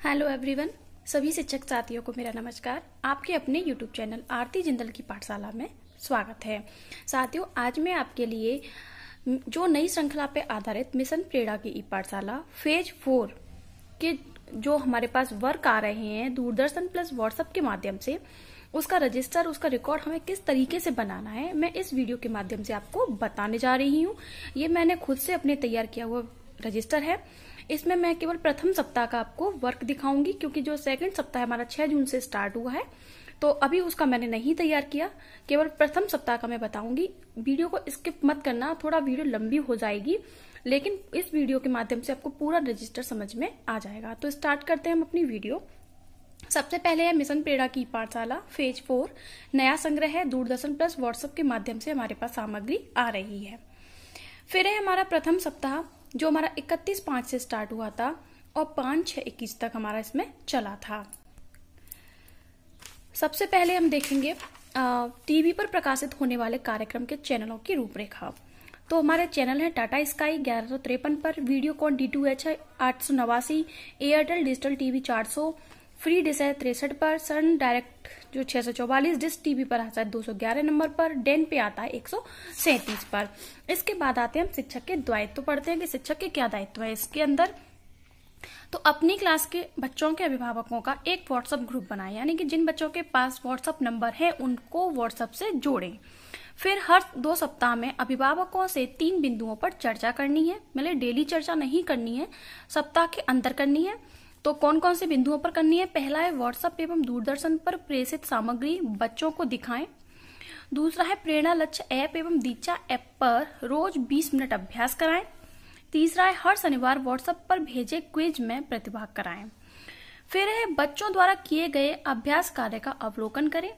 Hello everyone सभी शिक्षक साथियों को मेरा नमस्कार। आपके अपने यूट्यूब चैनल आरती जिंदल की पाठशाला में स्वागत है। साथियों, आज मैं आपके लिए जो नई श्रृंखला पे आधारित मिशन प्रेरणा की ई पाठशाला फ़ेज़ फोर के जो हमारे पास वर्क आ रहे हैं, दूरदर्शन प्लस व्हाट्सएप के माध्यम से, उसका रजिस्टर उसका रिकॉर्ड हमें किस तरीके से बनाना है, मैं इस वीडियो के माध्यम से आपको बताने जा रही हूँ। ये मैंने खुद से अपने तैयार किया हुआ रजिस्टर है। इसमें मैं केवल प्रथम सप्ताह का आपको वर्क दिखाऊँगी, क्योंकि जो सेकंड सप्ताह हमारा छह जून से स्टार्ट हुआ है तो अभी उसका मैंने नहीं तैयार किया। केवल प्रथम सप्ताह का मैं बताऊँगी। वीडियो को स्किप मत करना, थोड़ा वीडियो लंबी हो जाएगी, लेकिन इस वीडियो के माध्यम से आपको पूरा रजिस्टर समझ में आ जाएगा। तो स्टार्ट करते हैं हम अपनी वीडियो। सबसे पहले है मिशन प्रेरणा की पाठशाला फ़ेज़ फोर नया संग्रह है, दूरदर्शन प्लस व्हाट्सएप के माध्यम से हमारे पास सामग्री आ रही है। फिर है हमारा प्रथम सप्ताह। जो हमारा इकतीस पाँच से स्टार्ट हुआ था और पाँच छह इक्कीस तक हमारा इसमें चला था। सबसे पहले हम देखेंगे टीवी पर प्रकाशित होने वाले कार्यक्रम के चैनलों की रूपरेखा। तो हमारे चैनल है टाटा स्काई ग्यारह सौ तिरपन पर, video cone D two H है आठ सौ नवासी, एयरटेल डिजिटल टीवी चार सौ फ्री डिश है तिरसठ पर, सन डायरेक्ट जो छह सौ चौवालीस, डिश टीवी पर आता है दो सौ ग्यारह नंबर पर, डेन पे आता है एक सौ सैंतीस पर। इसके बाद आते हैं हम शिक्षक के दायित्व तो पढ़ते हैं कि शिक्षक के क्या दायित्व है इसके अंदर। तो अपनी क्लास के बच्चों के अभिभावकों का एक व्हाट्सएप ग्रुप बनाए, यानी कि जिन बच्चों के पास व्हाट्सएप नंबर है, उनको व्हाट्सअप से जोड़ें। फिर हर दो सप्ताह में अभिभावकों से तीन बिंदुओं पर चर्चा करनी है मतलब डेली चर्चा नहीं करनी है, सप्ताह के अंदर करनी है। तो कौन कौन से बिंदुओं पर करनी है? पहला है व्हाट्सएप एवं दूरदर्शन पर प्रेषित सामग्री बच्चों को दिखाएँ। दूसरा है प्रेरणा लक्ष्य ऐप एवं दीक्षा ऐप पर रोज 20 मिनट अभ्यास कराएँ। तीसरा है हर शनिवार व्हाट्सएप पर भेजे क्विज में प्रतिभाग कराएँ। फिर है बच्चों द्वारा किए गए अभ्यास कार्य का अवलोकन करें।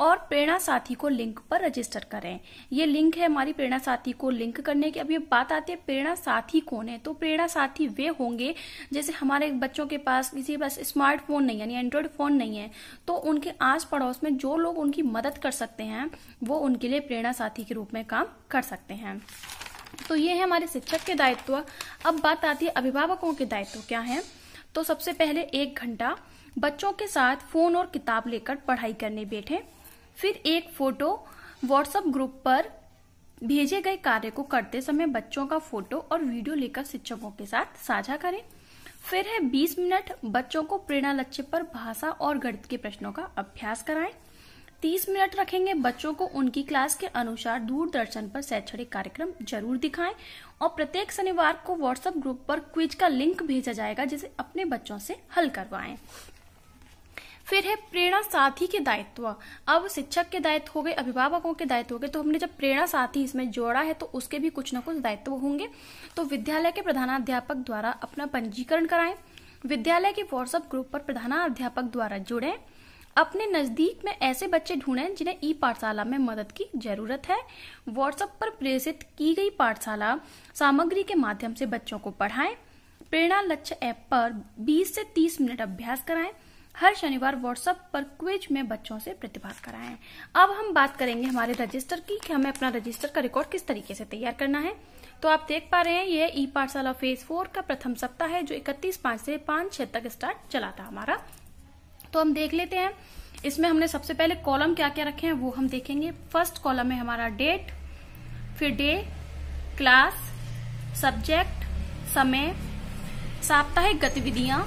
और प्रेरणा साथी को लिंक पर रजिस्टर करें। ये लिंक है हमारी प्रेरणा साथी को लिंक करने की। अब ये बात आती है प्रेरणा साथी कौन है? तो प्रेरणा साथी वे होंगे, जैसे हमारे बच्चों के पास किसी के पास स्मार्टफ़ोन नहीं यानी एंड्रॉइड फ़ोन नहीं है तो उनके आस पड़ोस में जो लोग उनकी मदद कर सकते हैं, वो उनके लिए प्रेरणा साथी के रूप में काम कर सकते हैं। तो ये है हमारे शिक्षक के दायित्व। अब बात आती है अभिभावकों के दायित्व क्या है? तो सबसे पहले एक घंटा बच्चों के साथ फ़ोन और किताब लेकर पढ़ाई करने बैठे। फिर एक फ़ोटो व्हाट्सएप ग्रुप पर भेजे गए कार्य को करते समय बच्चों का फ़ोटो और वीडियो लेकर शिक्षकों के साथ साझा करें। फिर है 20 मिनट बच्चों को प्रेरणा लक्ष्य पर भाषा और गणित के प्रश्नों का अभ्यास कराएँ। 30 मिनट रखेंगे बच्चों को उनकी क्लास के अनुसार दूरदर्शन पर शैक्षणिक कार्यक्रम ज़रूर दिखाएँ और प्रत्येक शनिवार को व्हाट्सएप ग्रुप पर क्विज का लिंक भेजा जाएगा जिसे अपने बच्चों से हल करवाएँ। फिर है प्रेरणा साथी के दायित्व। अब शिक्षक के दायित्व हो गए, अभिभावकों के दायित्व हो गए तो हमने जब प्रेरणा साथी इसमें जोड़ा है तो उसके भी कुछ न कुछ दायित्व होंगे। तो विद्यालय के प्रधानाध्यापक द्वारा अपना पंजीकरण कराएँ। विद्यालय के व्हाट्सएप ग्रुप पर प्रधानाध्यापक द्वारा जुड़े। अपने नज़दीक में ऐसे बच्चे ढूंढें जिन्हें ई पाठशाला में मदद की ज़रूरत है। व्हाट्सएप पर प्रेषित की गई पाठशाला सामग्री के माध्यम से बच्चों को पढ़ाएँ। प्रेरणा लक्ष्य ऐप पर 20 से 30 मिनट अभ्यास कराएँ। हर शनिवार व्हाट्सएप पर क्विज में बच्चों से प्रतिभाग कराएँ। अब हम बात करेंगे हमारे रजिस्टर की कि हमें अपना रजिस्टर का रिकॉर्ड किस तरीके से तैयार करना है। तो आप देख पा रहे हैं, ये ई पाठशाला फ़ेज़ फोर का प्रथम सप्ताह है, जो इकतीस पाँच से पाँच छह तक स्टार्ट चला था हमारा। तो हम देख लेते हैं, इसमें हमने सबसे पहले कॉलम क्या क्या रखे हैं, वो हम देखेंगे। फ़र्स्ट कॉलम है हमारा डेट फिर डे क्लास सब्जेक्ट समय, साप्ताहिक गतिविधियाँ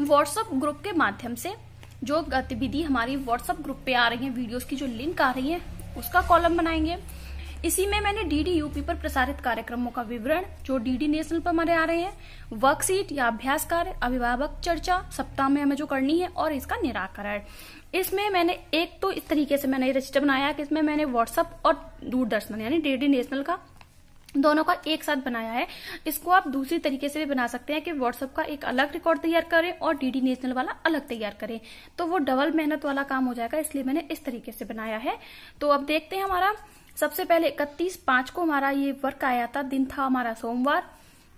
व्हाट्सएप ग्रुप के माध्यम से जो गतिविधि हमारी व्हाट्सएप ग्रुप पे आ रही है वीडियोस की जो लिंक आ रही है, उसका कॉलम बनाएँगे। इसी में मैंने डीडी यूपी पर प्रसारित कार्यक्रमों का विवरण, जो डीडी नेशनल पर हमारे आ रहे हैं वर्कशीट या अभ्यास कार्य, अभिभावक चर्चा, सप्ताह में हमें जो करनी है और इसका निराकरण। इसमें मैंने एक तो इस तरीके से मैंने रजिस्टर बनाया कि इसमें मैंने व्हाट्सएप और दूरदर्शन, यानी डीडी नेशनल का दोनों का एक साथ बनाया है। इसको आप दूसरी तरीके से भी बना सकते हैं कि व्हाट्सएप का एक अलग रिकॉर्ड तैयार करें और डीडी नेशनल वाला अलग तैयार करें। तो वो डबल मेहनत वाला काम हो जाएगा, इसलिए मैंने इस तरीके से बनाया है। तो अब देखते हैं हमारा सबसे पहले इकतीस पाँच को हमारा ये वर्क आया था, दिन था हमारा सोमवार।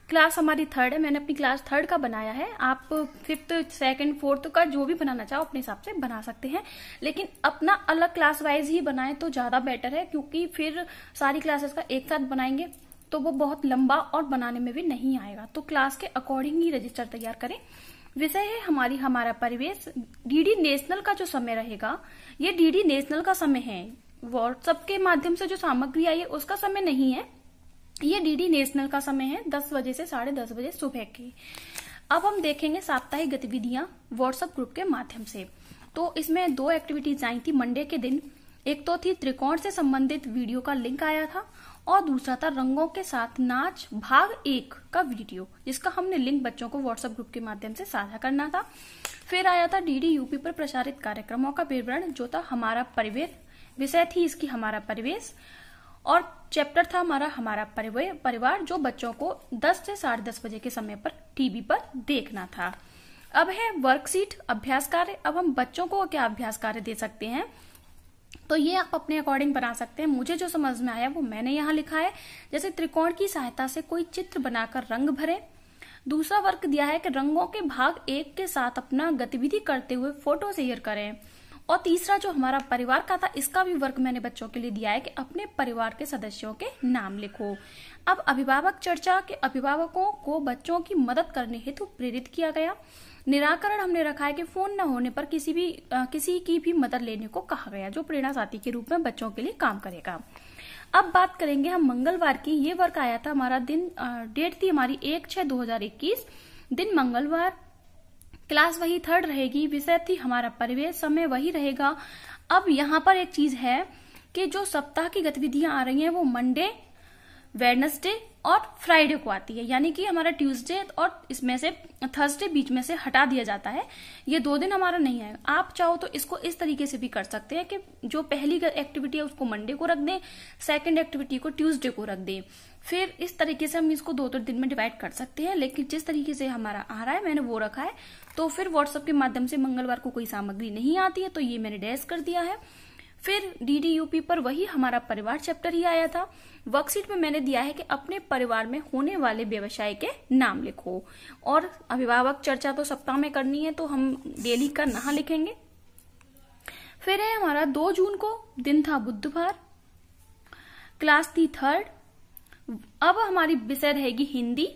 क्लास हमारी थर्ड है, मैंने अपनी क्लास थर्ड का बनाया है। आप फिफ्थ सेकंड फोर्थ का जो भी बनाना चाहो, अपने हिसाब से बना सकते हैं। लेकिन अपना अलग क्लास वाइज ही बनाए तो ज़्यादा बेटर है, क्योंकि फिर सारी क्लासेस का एक साथ बनाएँगे। तो वो बहुत लंबा और बनाने में भी नहीं आएगा। तो क्लास के अकॉर्डिंग ही रजिस्टर तैयार करें। विषय है हमारी, हमारा परिवेश। डीडी नेशनल का जो समय रहेगा, ये डीडी नेशनल का समय है। व्हाट्सएप के माध्यम से जो सामग्री आई है, उसका समय नहीं है। ये डीडी नेशनल का समय है दस बजे से साढ़े दस बजे सुबह के। अब हम देखेंगे साप्ताहिक गतिविधियाँ व्हाट्सएप ग्रुप के माध्यम से। तो इसमें दो एक्टिविटीज़ आई थी मंडे के दिन। एक तो थी त्रिकोण से संबंधित वीडियो का लिंक आया था और दूसरा था रंगों के साथ नाच भाग एक का वीडियो, जिसका हमने लिंक बच्चों को व्हाट्सएप ग्रुप के माध्यम से साझा करना था। फिर आया था डीडी यूपी पर प्रसारित कार्यक्रमों का विवरण, जो था हमारा परिवेश, विषय थी इसकी हमारा परिवेश, और चैप्टर था हमारा हमारा परिवार, जो बच्चों को 10 से साढ़े दस बजे के समय पर टीवी पर देखना था। अब है वर्कशीट अभ्यास कार्य। अब हम बच्चों को क्या अभ्यास कार्य दे सकते हैं? तो ये आप अपने अकॉर्डिंग बना सकते हैं। मुझे जो समझ में आया, वो मैंने यहाँ लिखा है। जैसे त्रिकोण की सहायता से कोई चित्र बनाकर रंग भरे। दूसरा वर्क दिया है कि रंगों के भाग एक के साथ अपना गतिविधि करते हुए फ़ोटो शेयर करें। और तीसरा जो हमारा परिवार का था, इसका भी वर्क मैंने बच्चों के लिए दिया है कि अपने परिवार के सदस्यों के नाम लिखो। अब अभिभावक चर्चा के अभिभावकों को बच्चों की मदद करने हेतु प्रेरित किया गया। निराकरण हमने रखा है कि फ़ोन न होने पर किसी भी आ, किसी की भी मदद लेने को कहा गया जो प्रेरणा साथी के रूप में बच्चों के लिए काम करेगा। अब बात करेंगे हम मंगलवार की ये वर्क आया था हमारा दिन डेट थी हमारी एक छह दो हज़ार इक्कीस दिन मंगलवार क्लास वही थर्ड रहेगी विषय थी हमारा परिवेश समय वही रहेगा। अब यहाँ पर एक चीज़ है कि जो सप्ताह की गतिविधियाँ आ रही हैं वो मंडे वेडनेसडे और फ्राइडे को आती है। यानी कि हमारा ट्यूसडे और इसमें से थर्सडे बीच में से हटा दिया जाता है। ये दो दिन हमारा नहीं है। आप चाहो तो इसको इस तरीके से भी कर सकते हैं कि जो पहली एक्टिविटी है उसको मंडे को रख दें, सेकेंड एक्टिविटी को ट्यूजडे को रख दें। फिर इस तरीके से हम इसको दो दो दिन में डिवाइड कर सकते हैं। लेकिन जिस तरीके से हमारा आ रहा है, मैंने वो रखा है। तो फिर व्हाट्सएप के माध्यम से मंगलवार को कोई सामग्री नहीं आती है तो ये मैंने डैश कर दिया है। फिर डीडी यूपी पर वही हमारा परिवार चैप्टर ही आया था। वर्कशीट में मैंने दिया है कि अपने परिवार में होने वाले व्यवसाय के नाम लिखो। और अभिभावक चर्चा तो सप्ताह में करनी है तो हम डेली का नहा लिखेंगे। फिर है हमारा दो जून को, दिन था बुधवार क्लास थी थर्ड अब हमारी विषय रहेगी हिंदी।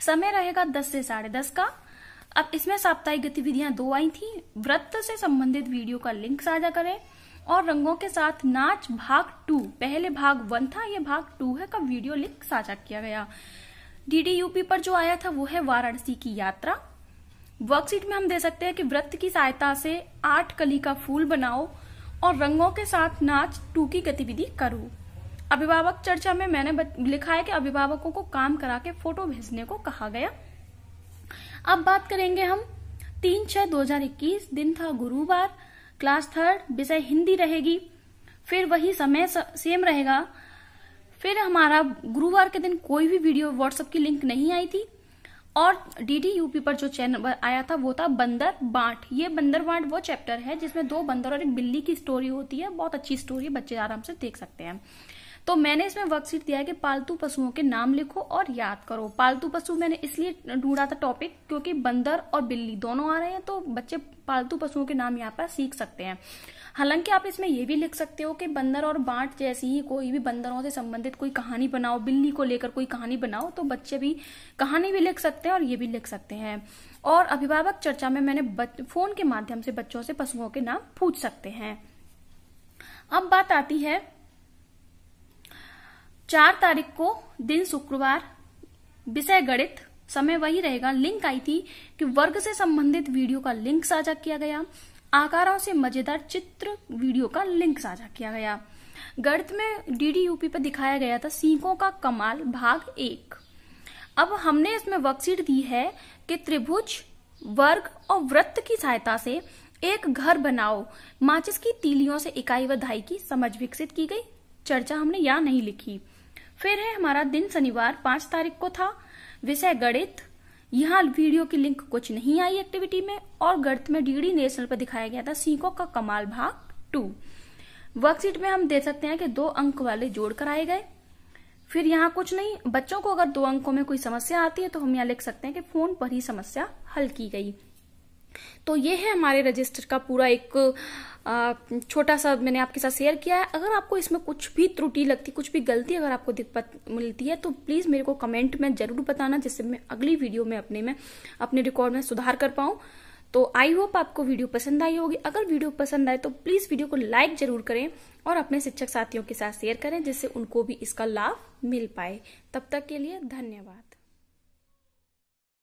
समय रहेगा दस से साढ़े दस का। अब इसमें साप्ताहिक गतिविधियाँ दो आई थी। व्रत से संबंधित वीडियो का लिंक साझा करें। और रंगों के साथ नाच भाग टू, पहले भाग वन था, ये भाग टू है, का वीडियो लिंक साझा किया गया। डीडी यूपी पर जो आया था वो है वाराणसी की यात्रा। वर्कशीट में हम दे सकते हैं कि व्रत की सहायता से आठ कली का फूल बनाओ और रंगों के साथ नाच टू की गतिविधि करो। अभिभावक चर्चा में मैंने लिखा है कि अभिभावकों को काम करा के फ़ोटो भेजने को कहा गया। अब बात करेंगे हम तीन छह दो हज़ार इक्कीस दिन था गुरुवार क्लास थर्ड विषय हिंदी रहेगी। फिर वही समय सेम रहेगा। फिर हमारा गुरुवार के दिन कोई भी वीडियो व्हाट्सएप की लिंक नहीं आई थी। और डीडी यूपी पर जो चैनल आया था, वो था बंदर बांट। ये बंदर बांट वो चैप्टर है जिसमें दो बंदर और एक बिल्ली की स्टोरी होती है। बहुत अच्छी स्टोरी बच्चे आराम से देख सकते हैं। तो मैंने इसमें वर्कशीट दिया है कि पालतू पशुओं के नाम लिखो और याद करो। पालतू पशु मैंने इसलिए ढूंढा था टॉपिक क्योंकि बंदर और बिल्ली दोनों आ रहे हैं तो बच्चे पालतू पशुओं के नाम यहाँ पर सीख सकते हैं। हालाँकि आप इसमें यह भी लिख सकते हो कि बंदर और बांट जैसी ही कोई भी बंदरों से संबंधित कोई कहानी बनाओ, बिल्ली को लेकर कोई कहानी बनाओ तो बच्चे भी कहानी भी लिख सकते हैं और ये भी लिख सकते हैं। और अभिभावक चर्चा में मैंने फ़ोन के माध्यम से बच्चों से पशुओं के नाम पूछ सकते हैं। अब बात आती है चार तारीख को दिन शुक्रवार, विषय गणित, समय वही रहेगा। लिंक आई थी कि वर्ग से संबंधित वीडियो का लिंक साझा किया गया। आकारों से मज़ेदार चित्र वीडियो का लिंक साझा किया गया। गणित में डीडी यूपी पर दिखाया गया था, सीखों का कमाल, भाग एक। अब हमने इसमें वर्कशीट दी है कि त्रिभुज, वर्ग और वृत्त की सहायता से एक घर बनाओ। माचिस की तीलियों से इकाई व धाई की समझ विकसित की गई। चर्चा हमने यहाँ नहीं लिखी। फिर है हमारा दिन शनिवार, पाँच तारीख को था। विषय गणित। यहाँ वीडियो की लिंक कुछ नहीं आई एक्टिविटी में और गणित में डीडी नेशनल पर दिखाया गया था, सीखो का कमाल भाग टू। वर्कशीट में हम दे सकते हैं कि दो अंक वाले जोड़ कर आए गए। फिर यहाँ कुछ नहीं, बच्चों को अगर दो अंकों में कोई समस्या आती है तो हम यहाँ लिख सकते हैं कि फ़ोन पर ही समस्या हल की गई। तो ये है हमारे रजिस्टर का पूरा एक छोटा सा मैंने आपके साथ शेयर किया है। अगर आपको इसमें कुछ भी त्रुटि लगती, कुछ भी गलती अगर आपको दिक्कत मिलती है तो प्लीज़ मेरे को कमेंट में ज़रूर बताना, जिससे मैं अगली वीडियो में अपने में, अपने रिकॉर्ड में सुधार कर पाऊँ। तो आई होप आपको वीडियो पसंद आई होगी। अगर वीडियो पसंद आए तो प्लीज़ वीडियो को लाइक ज़रूर करें और अपने शिक्षक साथियों के साथ शेयर करें, जिससे उनको भी इसका लाभ मिल पाए। तब तक के लिए धन्यवाद।